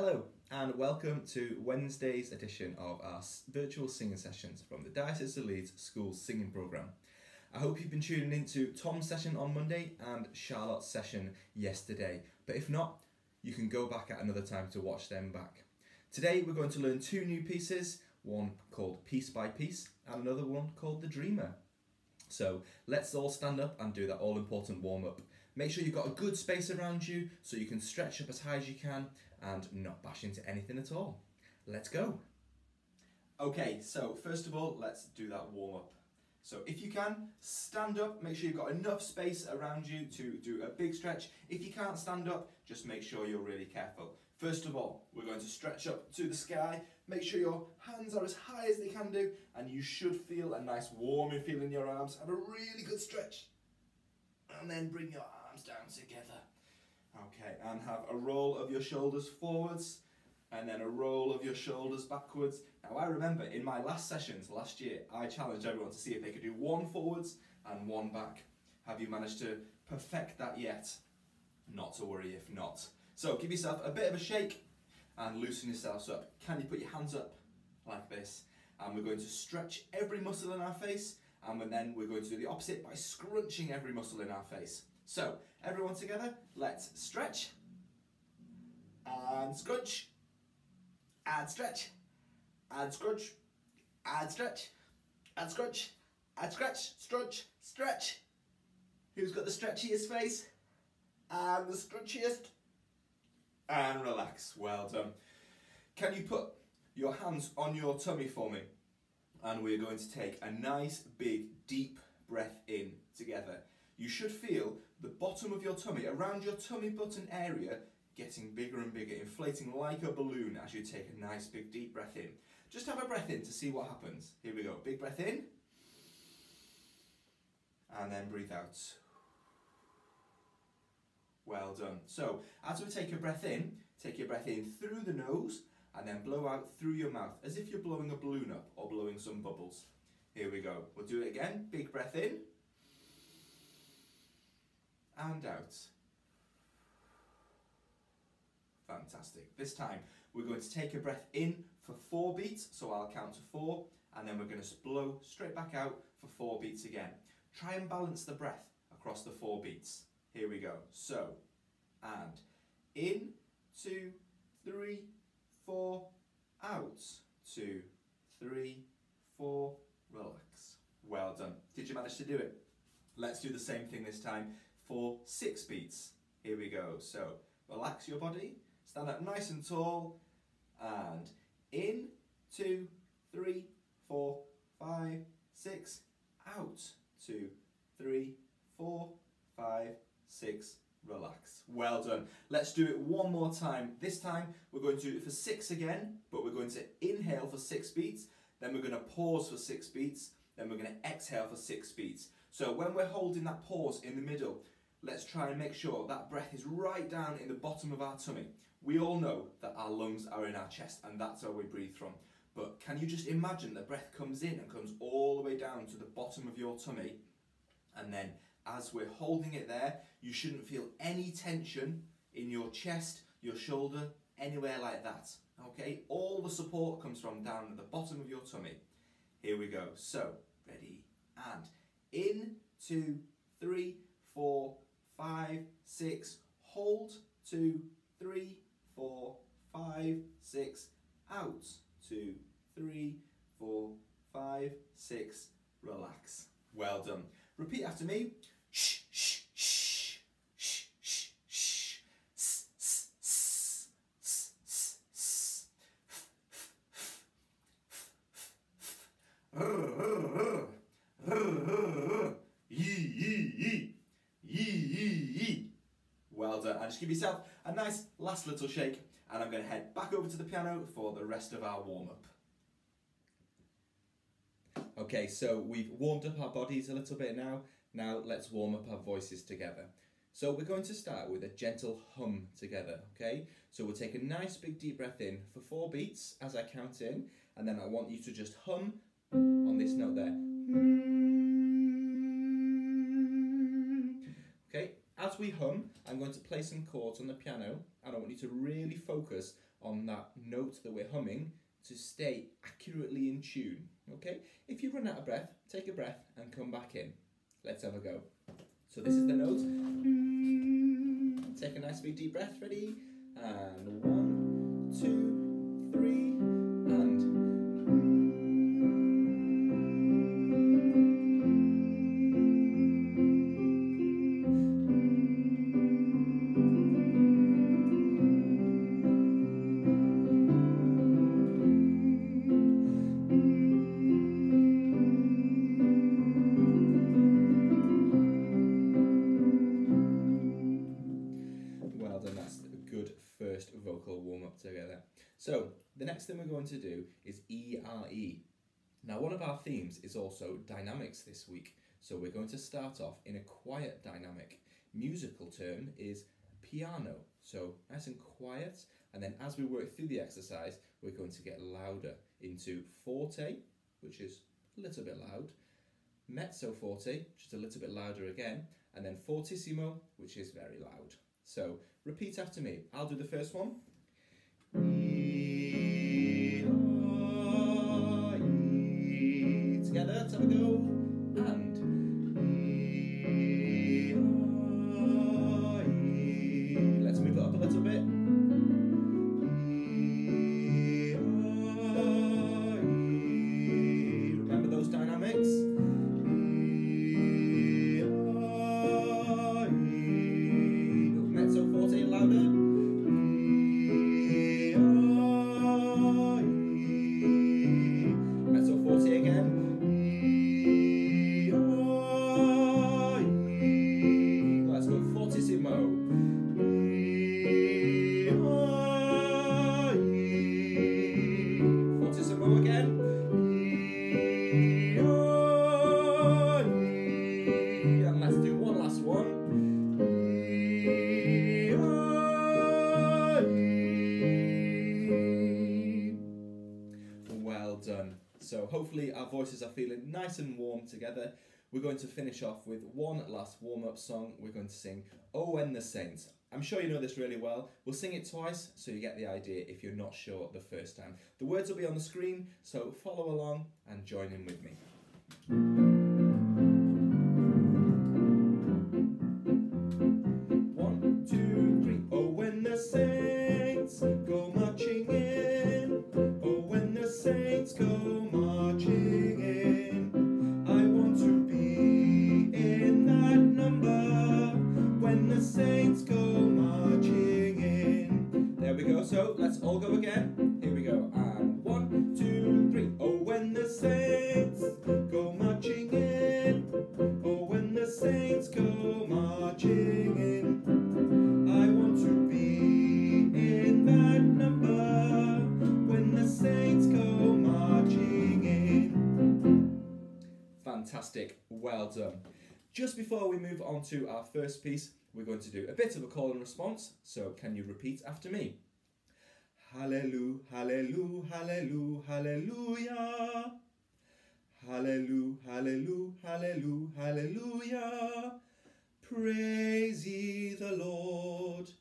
Hello, and welcome to Wednesday's edition of our virtual singing sessions from the Diocese of Leeds School Singing Programme. I hope you've been tuning in to Tom's session on Monday and Charlotte's session yesterday, but if not, you can go back at another time to watch them back. Today we're going to learn two new pieces, one called Piece by Piece and another one called The Dreamer. So let's all stand up and do that all important warm up. Make sure you've got a good space around you so you can stretch up as high as you can and not bash into anything at all. Let's go. Okay, so first of all, let's do that warm up. So if you can, stand up, make sure you've got enough space around you to do a big stretch. If you can't stand up, just make sure you're really careful. First of all, we're going to stretch up to the sky. Make sure your hands are as high as they can do, and you should feel a nice warming feel in your arms. Have a really good stretch. And then bring your arms down together. Okay, and have a roll of your shoulders forwards and then a roll of your shoulders backwards. Now, I remember in my last sessions last year, I challenged everyone to see if they could do one forwards and one back. Have you managed to perfect that yet? Not to worry if not. So, give yourself a bit of a shake and loosen yourselves up. Can you put your hands up like this? And we're going to stretch every muscle in our face, and then we're going to do the opposite by scrunching every muscle in our face. So, everyone together, let's stretch and scrunch and stretch and scrunch and stretch and scrunch and stretch, stretch, stretch. Who's got the stretchiest face? And the scrunchiest. And relax. Well done. Can you put your hands on your tummy for me? And we're going to take a nice big deep breath in together. You should feel the bottom of your tummy, around your tummy button area, getting bigger and bigger, inflating like a balloon as you take a nice big deep breath in. Just have a breath in to see what happens. Here we go. Big breath in. And then breathe out. Well done. So, as we take a breath in, take your breath in through the nose and then blow out through your mouth as if you're blowing a balloon up or blowing some bubbles. Here we go. We'll do it again. Big breath in and out. Fantastic. This time we're going to take a breath in for four beats, so I'll count to four, and then we're going to blow straight back out for four beats again. Try and balance the breath across the four beats. Here we go. So, and in, two, three, four, out, two, three, four, relax. Well done. Did you manage to do it? Let's do the same thing this time for six beats. Here we go. So, relax your body, stand up nice and tall, and in, two, three, four, five, six, out, two, three, four, five, six, relax. Well done. Let's do it one more time. This time we're going to do it for six again, but we're going to inhale for six beats, then we're going to pause for six beats, then we're going to exhale for six beats. So when we're holding that pause in the middle, let's try and make sure that breath is right down in the bottom of our tummy. We all know that our lungs are in our chest and that's where we breathe from. But can you just imagine the breath comes in and comes all the way down to the bottom of your tummy and then as we're holding it there, you shouldn't feel any tension in your chest, your shoulder, anywhere like that. Okay, all the support comes from down at the bottom of your tummy. Here we go. So, ready and in, two, three, four, five, six, hold, two, three, four, five, six, out, two, three, four, five, six, relax. Well done. Repeat after me. Shh, just give yourself a nice last little shake. And I'm going to head back over to the piano for the rest of our warm up. Okay, so we've warmed up our bodies a little bit now. Now let's warm up our voices together. So we're going to start with a gentle hum together, okay? So we'll take a nice big deep breath in for four beats as I count in, and then I want you to just hum on this note there. As we hum, I'm going to play some chords on the piano, and I want you to really focus on that note that we're humming to stay accurately in tune. Okay? If you run out of breath, take a breath and come back in. Let's have a go. So this is the note. Take a nice big deep breath. Ready? And one, two, so we're going to start off in a quiet dynamic. Musical term is piano, so nice and quiet, and then as we work through the exercise, we're going to get louder into forte, which is a little bit loud, mezzo forte, is a little bit louder again, and then fortissimo, which is very loud. So repeat after me. I'll do the first one. E. Oh, Together, let's have a go. Together. We're going to finish off with one last warm-up song. We're going to sing Oh When the Saints. I'm sure you know this really well. We'll sing it twice so you get the idea if you're not sure the first time. The words will be on the screen, so follow along and join in with me. Just before we move on to our first piece, we're going to do a bit of a call and response. So, can you repeat after me? Hallelujah, hallelujah, hallelujah, hallelujah. Hallelujah, hallelujah, hallelujah, hallelujah. Praise ye the Lord.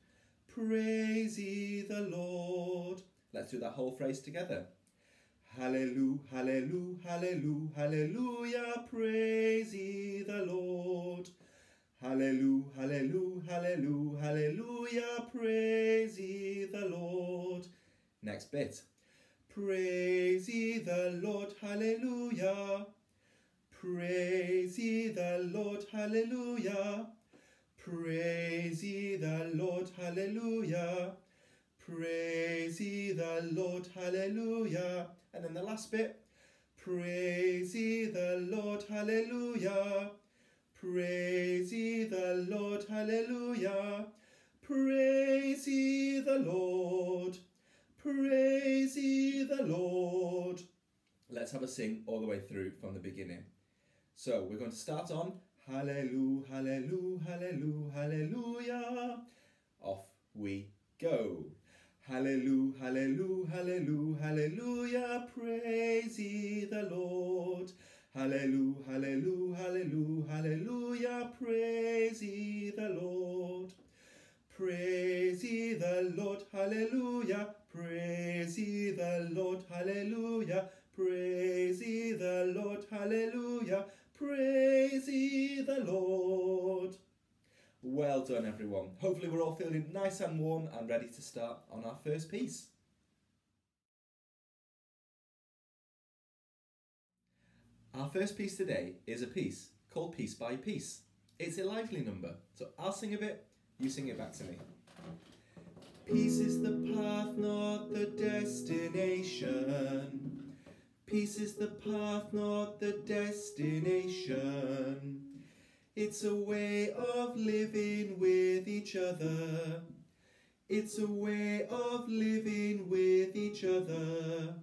Praise ye the Lord. Let's do that whole phrase together. Hallelujah, hallelujah, hallelujah, hallelujah. Praise ye the Lord. Hallelujah, hallelujah, hallelujah, hallelujah. Praise ye the Lord. Next bit. Praise ye the Lord, hallelujah. Praise ye the Lord, hallelujah. Praise ye the Lord, hallelujah. Praise ye the Lord, hallelujah. And then the last bit. Praise ye the Lord, hallelujah. Praise ye the Lord, hallelujah. Praise ye the Lord. Praise ye the Lord. Let's have a sing all the way through from the beginning. So we're going to start on Hallelujah, Hallelujah, Hallelujah, Hallelujah. Off we go. Hallelujah, Hallelujah, Hallelujah, Hallelujah. Praise ye the Lord. Hallelujah, Hallelujah, Hallelujah, Hallelujah. Praise ye the Lord. Praise ye the Lord, hallelujah. Praise ye the Lord, hallelujah. Praise ye the Lord, hallelujah. Praise ye the Lord. Well done, everyone. Hopefully, we're all feeling nice and warm and ready to start on our first piece. Our first piece today is a piece called Piece by Piece. It's a lively number, so I'll sing a bit, you sing it back to me. Peace is the path, not the destination. Peace is the path, not the destination. It's a way of living with each other. It's a way of living with each other.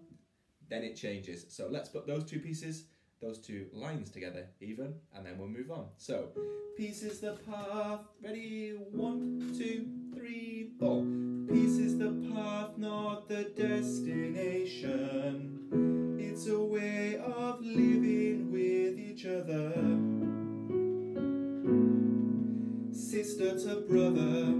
Then it changes. So let's put those two pieces those two lines together even and then we'll move on so peace is the path ready one two three four peace is the path not the destination it's a way of living with each other sister to brother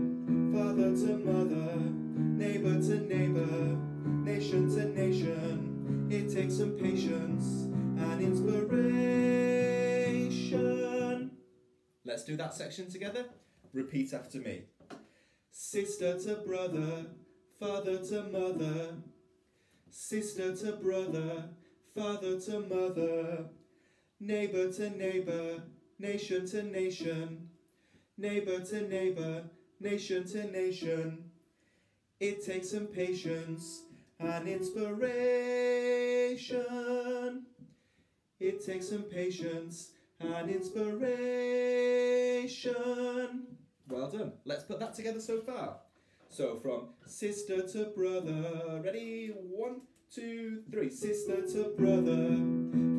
father to mother neighbor to neighbor nation to nation it takes some patience and inspiration. Let's do that section together. Repeat after me. Sister to brother, father to mother, sister to brother, father to mother, neighbor to neighbor, nation to nation, neighbor to neighbor, nation to nation. It takes some patience and inspiration. It takes some patience and inspiration. Well done. Let's put that together so far. So from sister to brother. Ready? One, two, three. Sister to brother,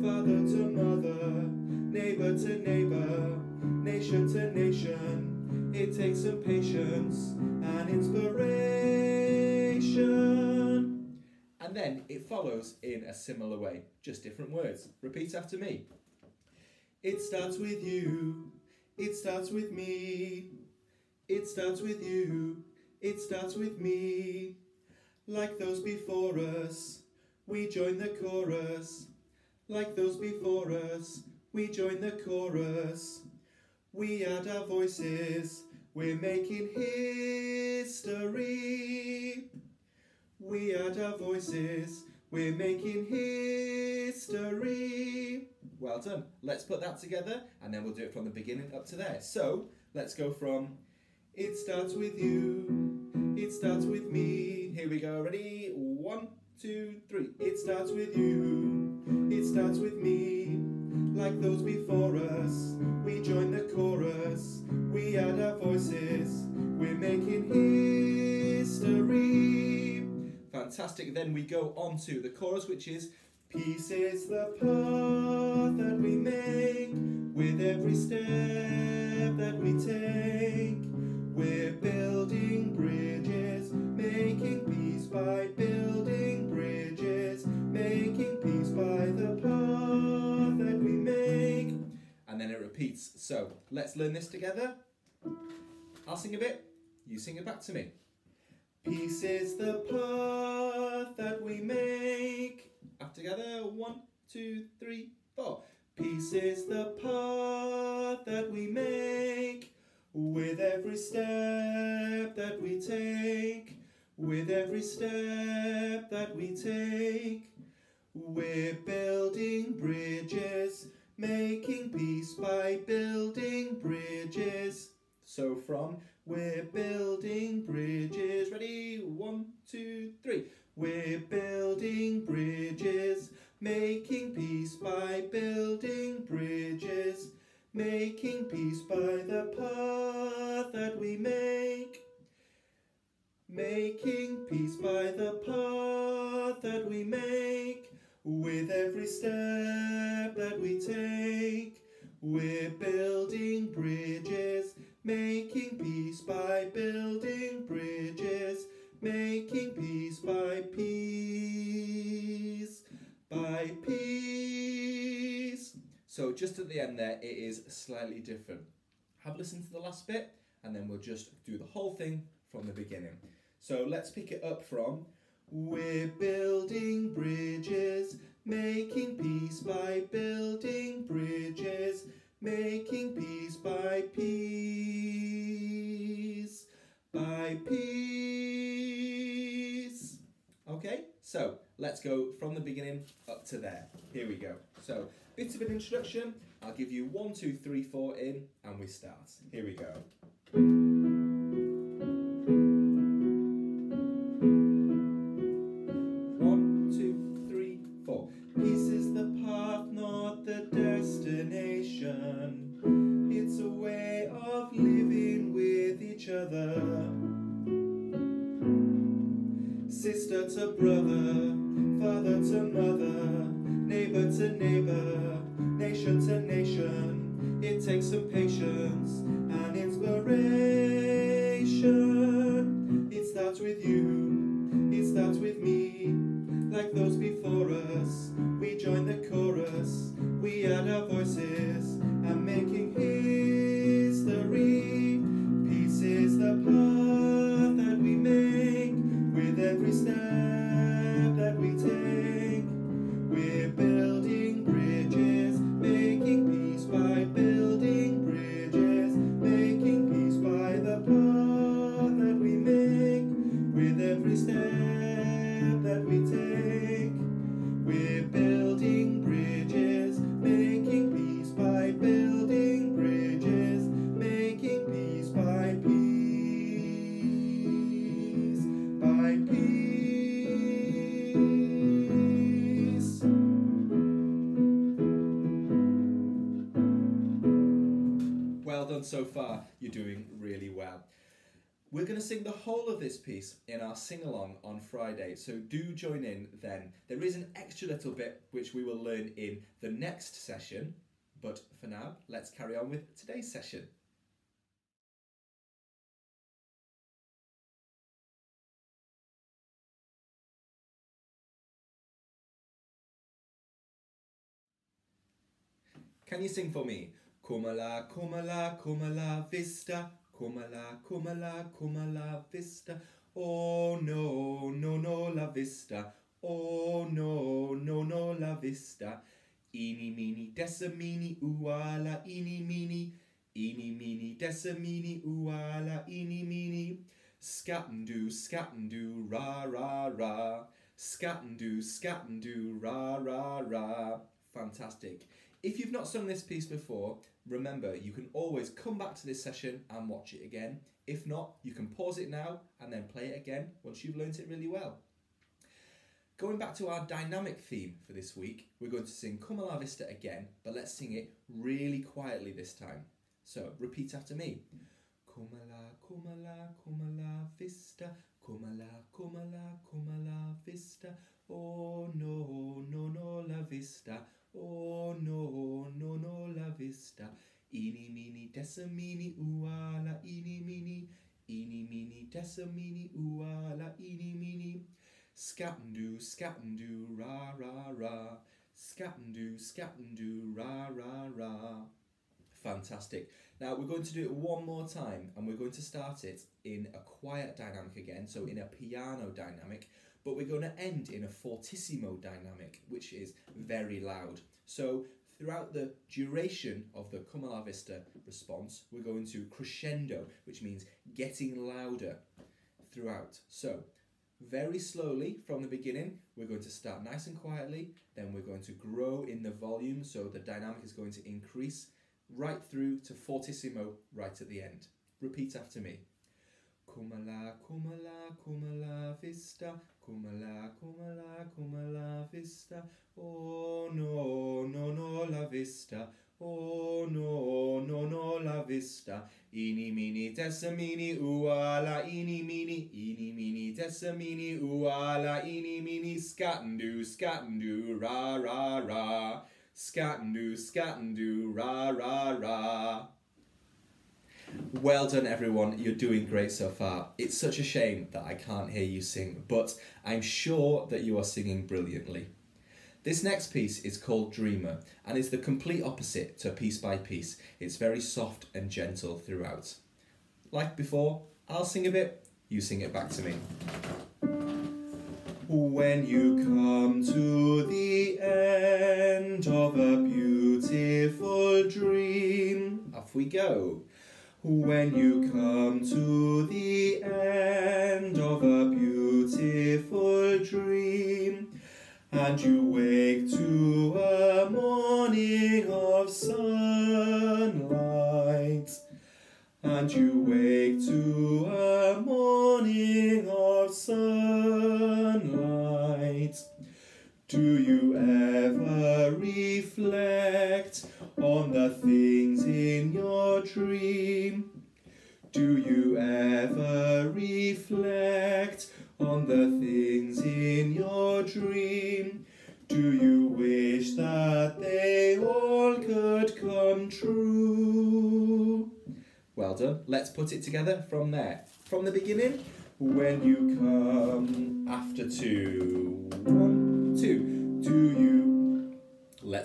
father to mother, neighbor to neighbor, nation to nation. It takes some patience and inspiration. And then it follows in a similar way, just different words. Repeat after me. It starts with you, it starts with me, it starts with you, it starts with me. Like those before us, we join the chorus. Like those before us, we join the chorus. We add our voices, we're making history. We add our voices, we're making history. Well done. Let's put that together and then we'll do it from the beginning up to there. So let's go from it starts with you, it starts with me. Here we go. Ready? One, two, three. It starts with you, it starts with me. Like those before us, we join the chorus, we add our voices, we're making history. Fantastic. Then we go on to the chorus, which is Peace is the path that we make with every step that we take. We're building bridges, making peace by building So let's learn this together. I'll sing a bit, you sing it back to me. Peace is the path that we make. Up together, one, two, three, four. Peace is the path that we make. With every step that we take, with every step that we take, we're building bridges, making peace by building bridges. So from we're building bridges. Ready? One, two, three. We're building bridges, making peace by building bridges, making peace by the path that we make. Making peace by the path that we make, with every step that we take. We're building bridges, making peace by building bridges, making peace by peace, by peace. So just at the end there, it is slightly different. Have a listen to the last bit, and then we'll just do the whole thing from the beginning. So let's pick it up from We're building bridges, making peace by building bridges, making peace by peace, by peace. Okay, so let's go from the beginning up to there. Here we go. So, bit of an introduction. I'll give you one, two, three, four in, and we start. Here we go. Sister to brother, father to mother, neighbor to neighbor, nation to nation. It takes some patience and inspiration. We're going to sing the whole of this piece in our sing along on Friday, so do join in then. There is an extra little bit which we will learn in the next session, but for now, let's carry on with today's session. Can you sing for me? Come la, come la, come la vista. Come la, come la, come la vista. Oh no, no, no la vista. Oh no, no, no la vista. Eeny, meeny, decimini, ooh-ah-la, eeny, meeny. Eeny, meeny, decimini, ooh-ah-la, eeny, meeny. Scat and do, scat and do, ra, ra, ra. Scat and do, scat and do, ra, ra, ra. Fantastic. If you've not sung this piece before, remember you can always come back to this session and watch it again. If not, you can pause it now and then play it again once you've learnt it really well. Going back to our dynamic theme for this week, we're going to sing Kumala Vista again, but let's sing it really quietly this time. So repeat after me. Come la, come la, la vista, come la, come la, la vista. Oh no, no, no la vista. Oh no, meeny, decimini, ooh-ah, la, eeny, meeny. Eeny, meeny, decimini, ooh-ah, la, eeny, meeny. Scat and do, scat and do, ra, ra, ra. Scat and do, scat and do, ra, ra, ra. Fantastic. Now we're going to do it one more time and we're going to start it in a quiet dynamic again, so in a piano dynamic, but we're going to end in a fortissimo dynamic, which is very loud. So throughout the duration of the Kumala Vista response, we're going to crescendo, which means getting louder throughout. So very slowly from the beginning, we're going to start nice and quietly, then we're going to grow in the volume, so the dynamic is going to increase right through to fortissimo right at the end. Repeat after me. Come la, come la, come la vista, come la, come vista. Oh no, no, no la vista. Oh no, no, no la vista. Ini mini tessamini uala, ini mini, ini mini tessamini uala, ini mini scatandu, scatandu, ra ra ra. Scatandu, scatandu, ra ra ra. Well done, everyone. You're doing great so far. It's such a shame that I can't hear you sing, but I'm sure that you are singing brilliantly. This next piece is called Dreamer and is the complete opposite to Piece by Piece. It's very soft and gentle throughout. Like before, I'll sing a bit, you sing it back to me. When you come to the end of a beautiful dream, off we go. When you come to the end of a beautiful dream, and you wake to a morning of sunlight, and you wake to a morning of sunlight. Do you ever reflect on the things in your dream? Do you ever reflect on the things in your dream? Do you wish that they all could come true? Well done. Let's put it together from there. From the beginning, when you come after two,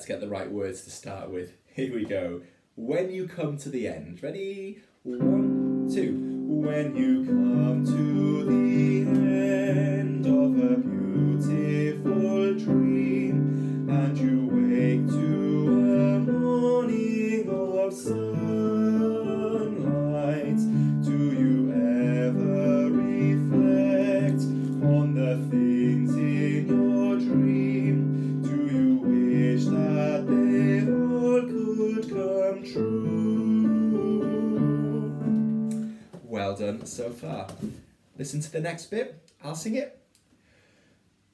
Let's get the right words to start with. Here we go. When you come to the end. Ready? One, two. When you come to the end of a beautiful dream and you so far. Listen to the next bit. I'll sing it.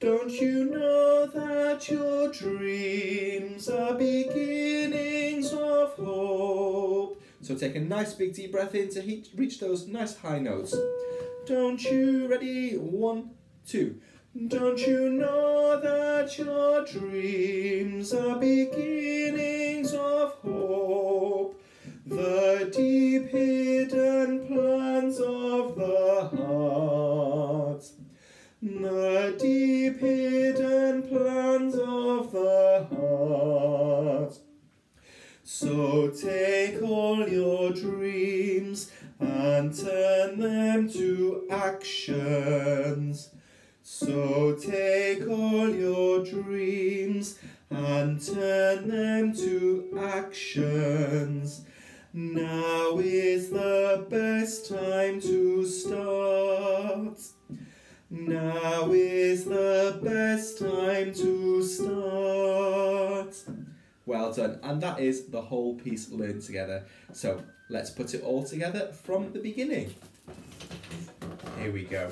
Don't you know that your dreams are beginnings of hope? So take a nice big deep breath in to reach those nice high notes. Don't you ready? One, two. Don't you know that your dreams are beginnings of hope? The deep hidden plans of the heart. The deep hidden plans of the heart. So take all your dreams and turn them to actions. So take all your dreams and turn them to actions. Now is the best time to start. Now is the best time to start. Well done, and that is the whole piece learned together. So let's put it all together from the beginning. Here we go.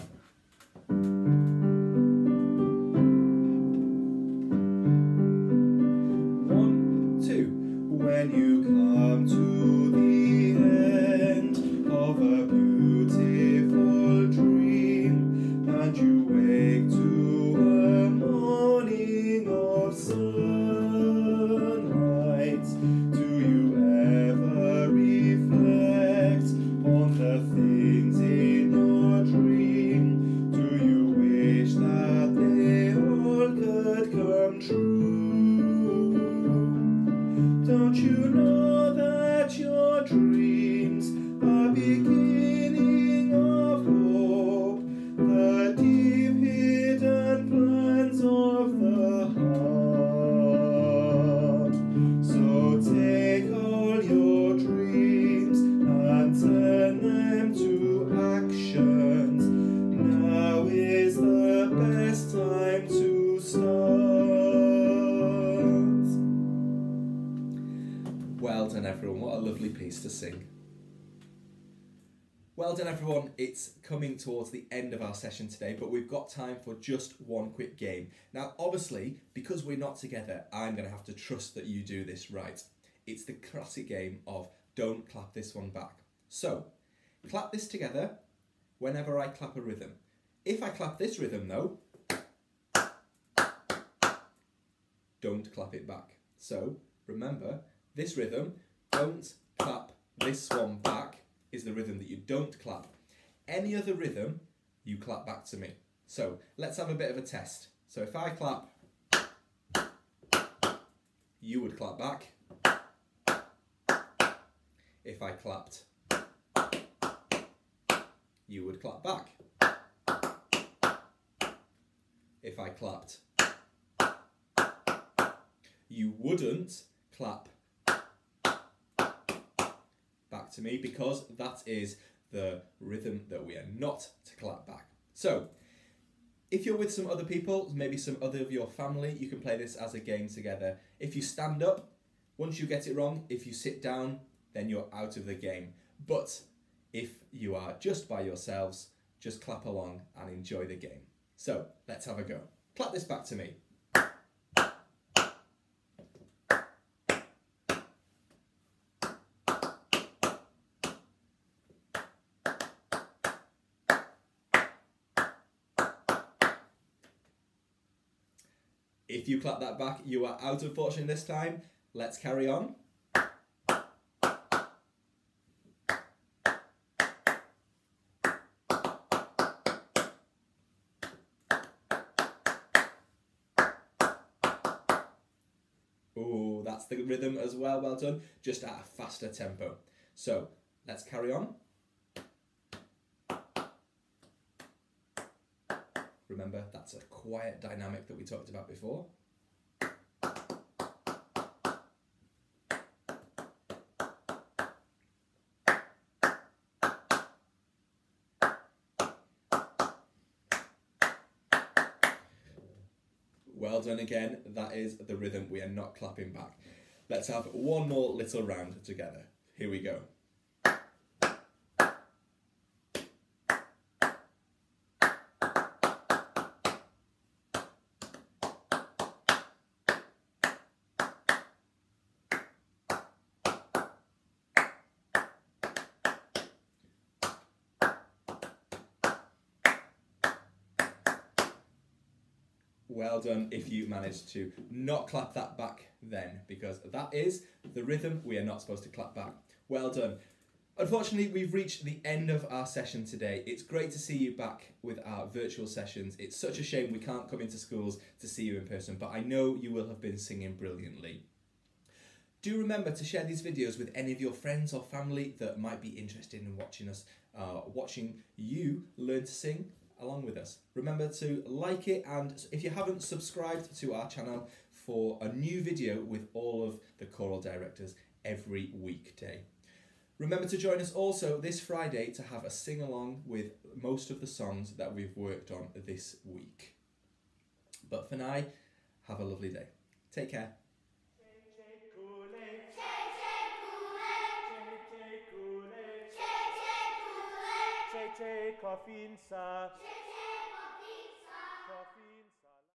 Coming towards the end of our session today, but we've got time for just one quick game. Now, obviously, because we're not together, I'm going to have to trust that you do this right. It's the classic game of don't clap this one back. So, clap this together whenever I clap a rhythm. If I clap this rhythm, though, don't clap it back. So, remember, this rhythm, don't clap this one back, is the rhythm that you don't clap. Any other rhythm, you clap back to me. So let's have a bit of a test. So if I clap, you would clap back. If I clapped, you would clap back. If I clapped. You wouldn't clap back to me because that is the rhythm that we are not to clap back. So, if you're with some other people, maybe some other of your family, you can play this as a game together. If you stand up, once you get it wrong, if you sit down, then you're out of the game. But if you are just by yourselves, just clap along and enjoy the game. So let's have a go. Clap this back to me. If you clap that back, you are out of fortune this time. Let's carry on. Oh, that's the rhythm as well. Well done. Just at a faster tempo. So let's carry on. Remember, that's a quiet dynamic that we talked about before. Well done again. That is the rhythm. We are not clapping back. Let's have one more little round together. Here we go. Well done if you managed to not clap that back then, because that is the rhythm we are not supposed to clap back. Well done. Unfortunately, we've reached the end of our session today. It's great to see you back with our virtual sessions. It's such a shame we can't come into schools to see you in person, but I know you will have been singing brilliantly. Do remember to share these videos with any of your friends or family that might be interested in watching us, uh, watching you learn to sing along with us. Remember to like it and if you haven't subscribed to our channel for a new video with all of the choral directors every weekday. Remember to join us also this Friday to have a sing along with most of the songs that we've worked on this week. But for now, have a lovely day. Take care. Ce cofința